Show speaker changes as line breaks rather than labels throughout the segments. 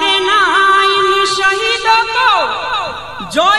देना को। जो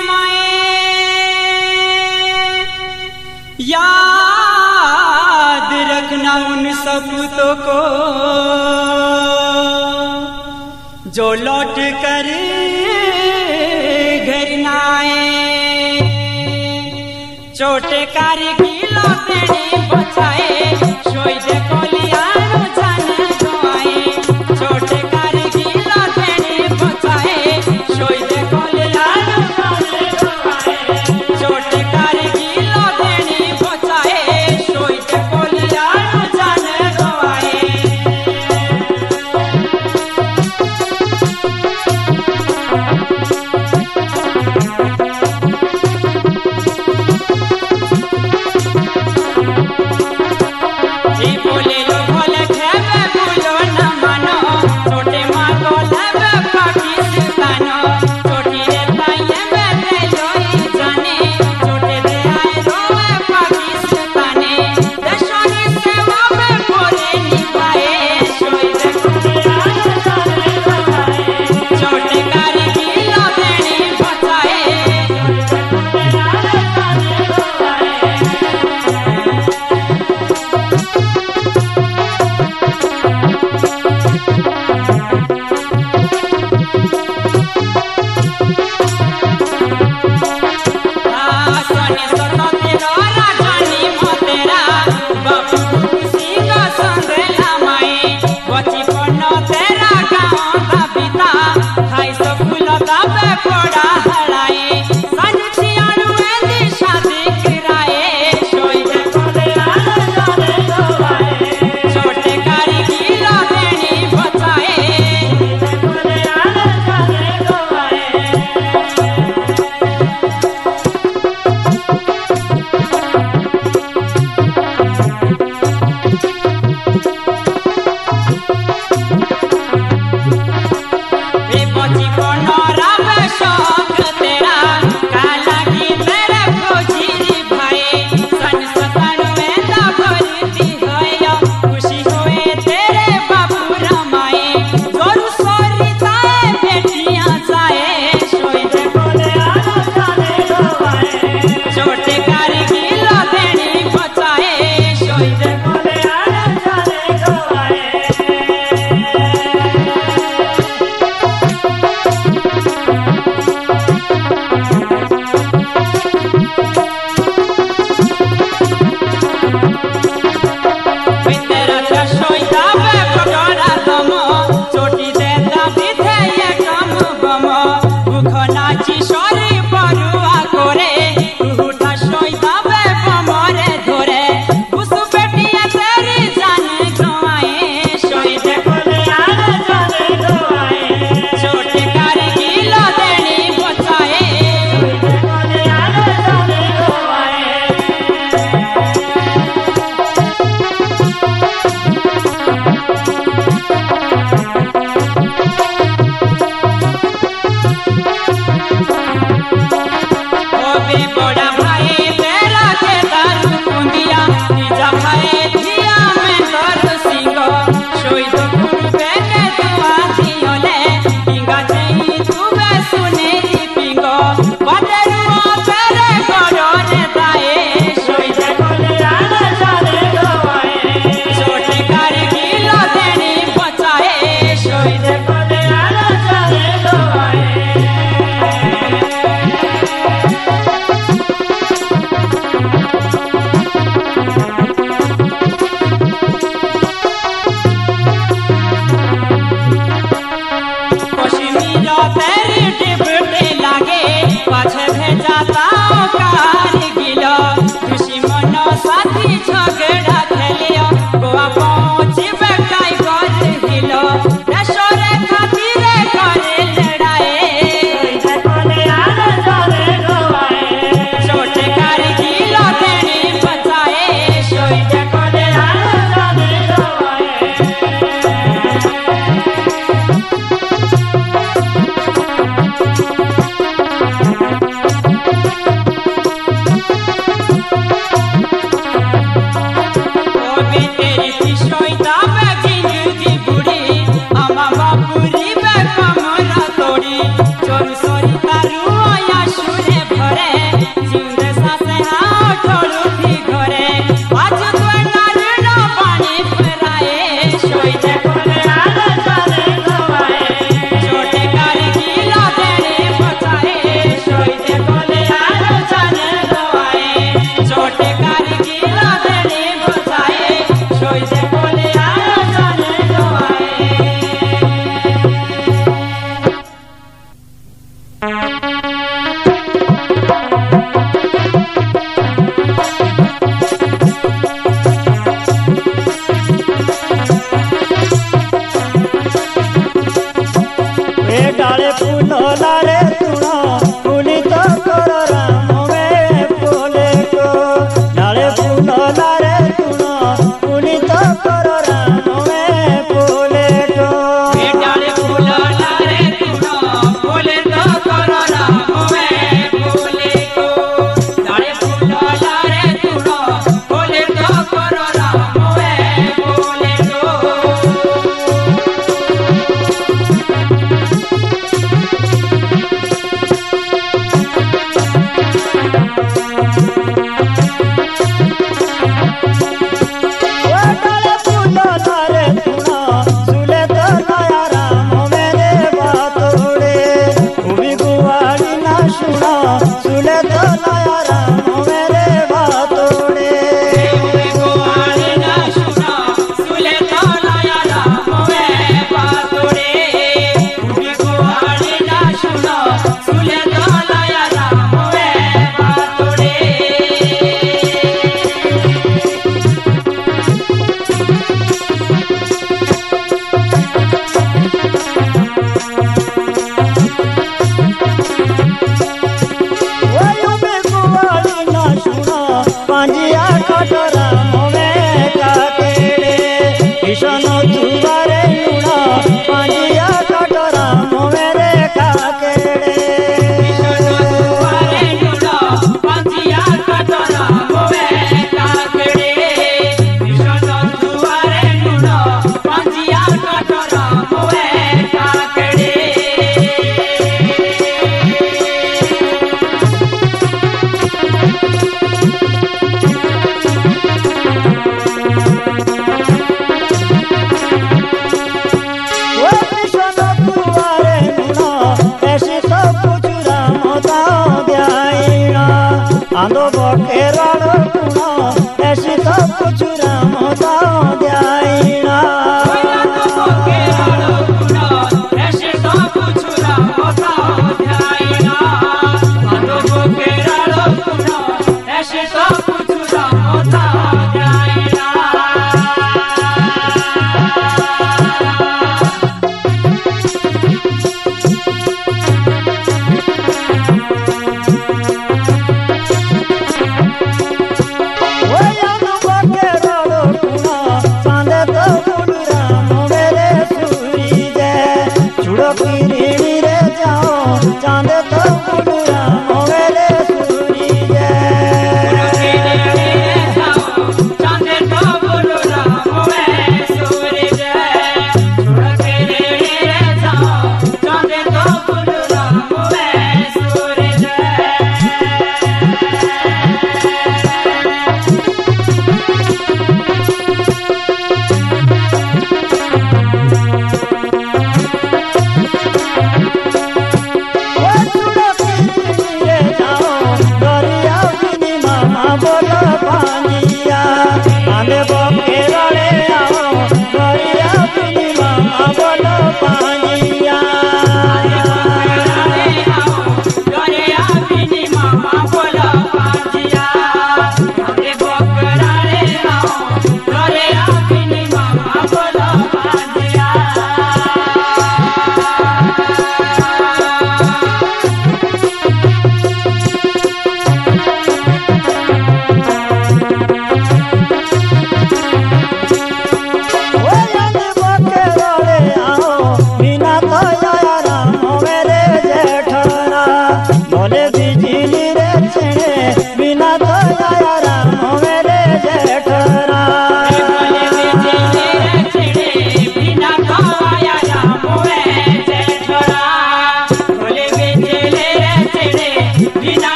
में याद रखना उन सपूतों को। जो लौट कर घर ना आए की लौटने बचाए सोई
देखो कोलिया Raja आंदो बके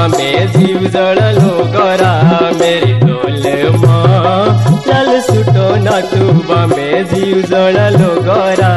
बमे जीव जड़लो गोरा मेरी डोल माँ। चल सुटो न तू में जीव जड़लो गोरा।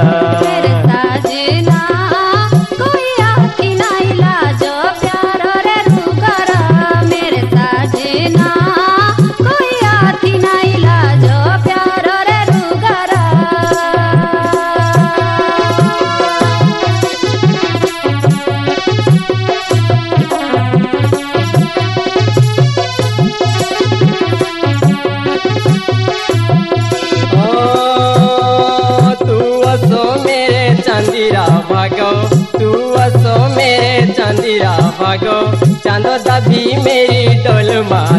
भागो चांदो दाबी मेरी डोल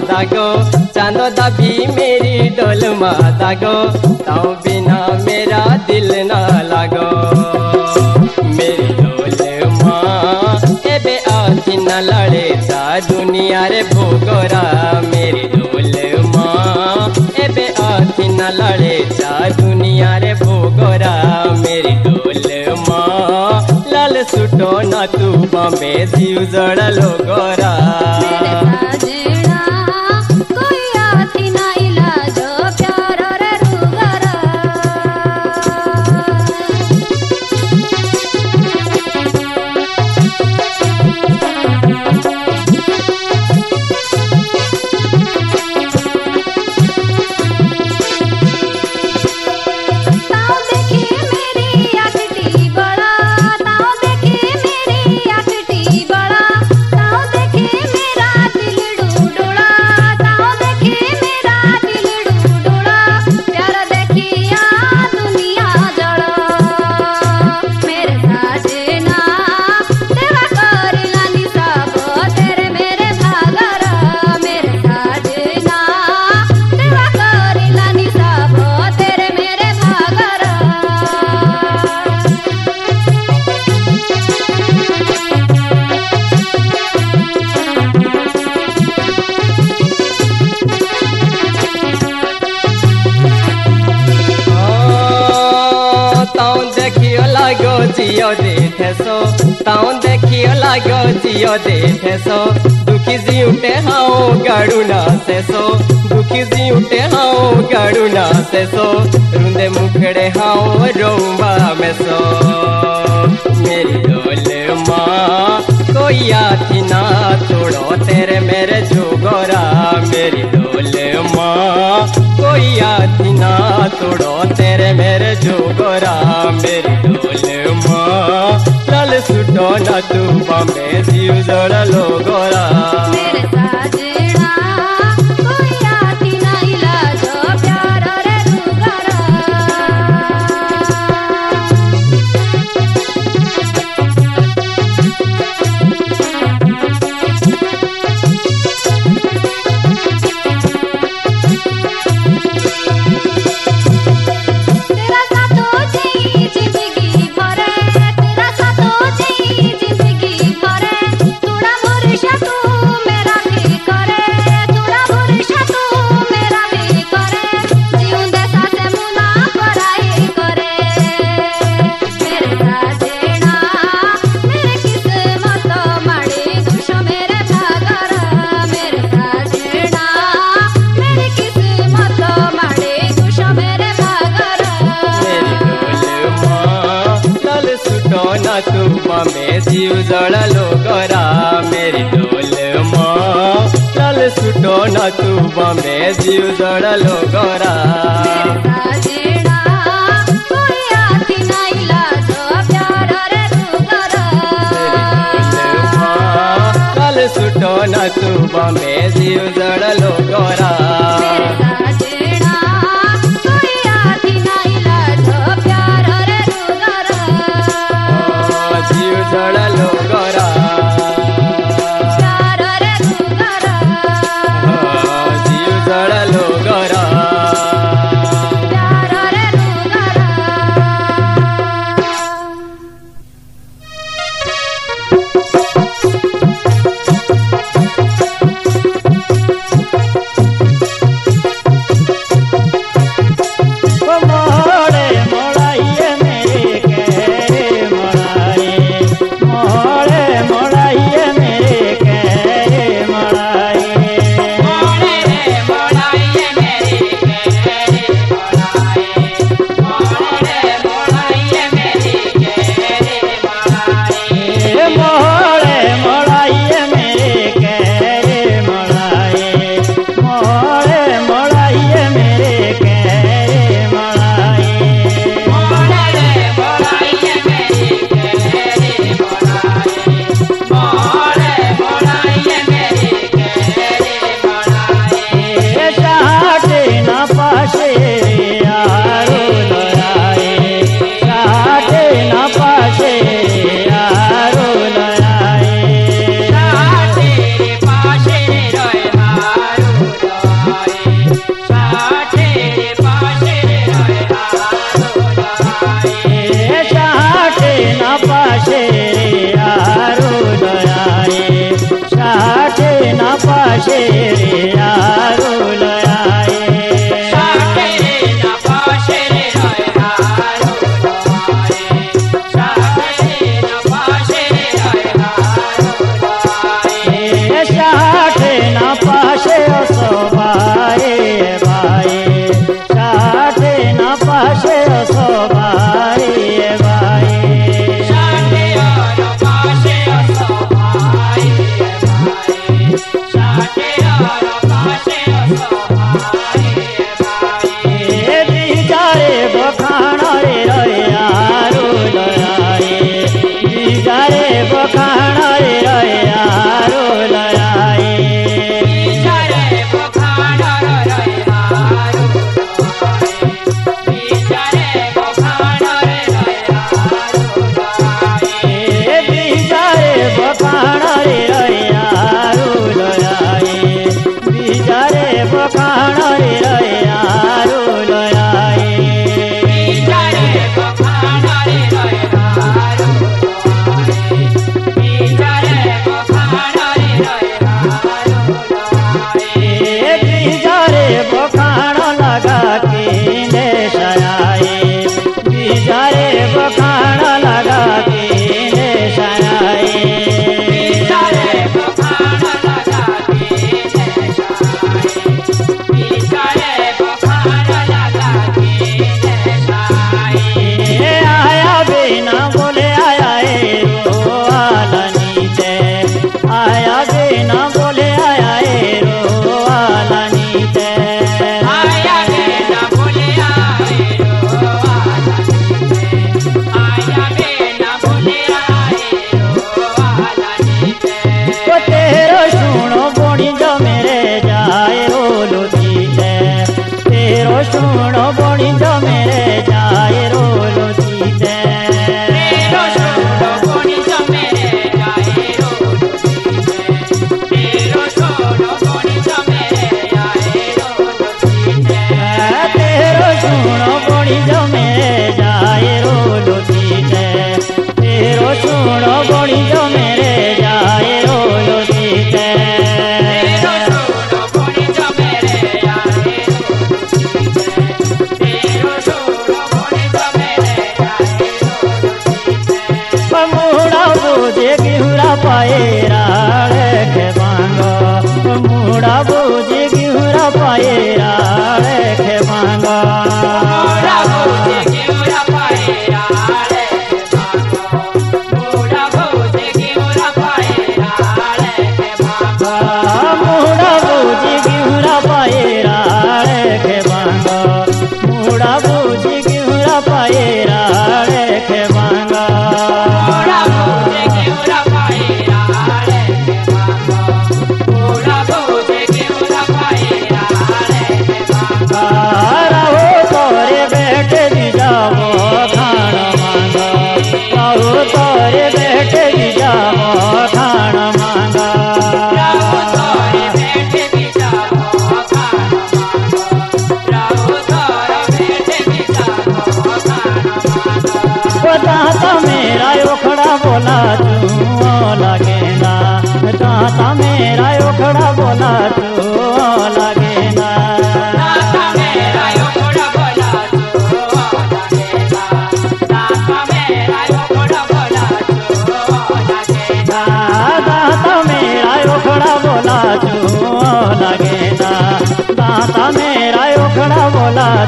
दागो। चांदो दाबी मेरी डोल दागो। ताऊ बिना मेरा दिल ना लागो। मेरी डोल माँ आखी न लड़े ता दुनिया रे भोगोरा। मेरी डोल माँ एबे आखी न लड़े ता दुनिया रे भोगोरा। मेरी डोल सुटो न तू बमे जीव जड़लो गोरा
देखे ताऊ देखियो
लागो जियो सो दुखी जी उठे, हाओ गाड़ू ना से सो दुखी जी उठे, हाओ गाड़ू ना से रुंदे मुखड़े, हाओ रोमा मेसो। मेरी डोल माँ आथी ना तोड़ो तेरे मेरे जोगोरा, मेरी डोले माँ। कोई आथी ना तोड़ो तेरे मेरे जोगोरा, मेरी डोले माँ। लाल सुटो ना तू बमे जीव जोड़ा लोगोरा।
मेरे साजना
जीव जड़लो गोरा मेरी डोल माँ। लाल सुटो न तू बमे जीव जड़लो गोरा।
साजना कोई आती नहीं लाजो प्यार रे रुगरा
लाल सुटो न तू बमे जीव जड़लो गोरा।
पाए राग के मांगो मुड़ा बोझ गिरा पाए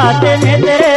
रास्ते में तेरे